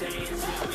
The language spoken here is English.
dancing.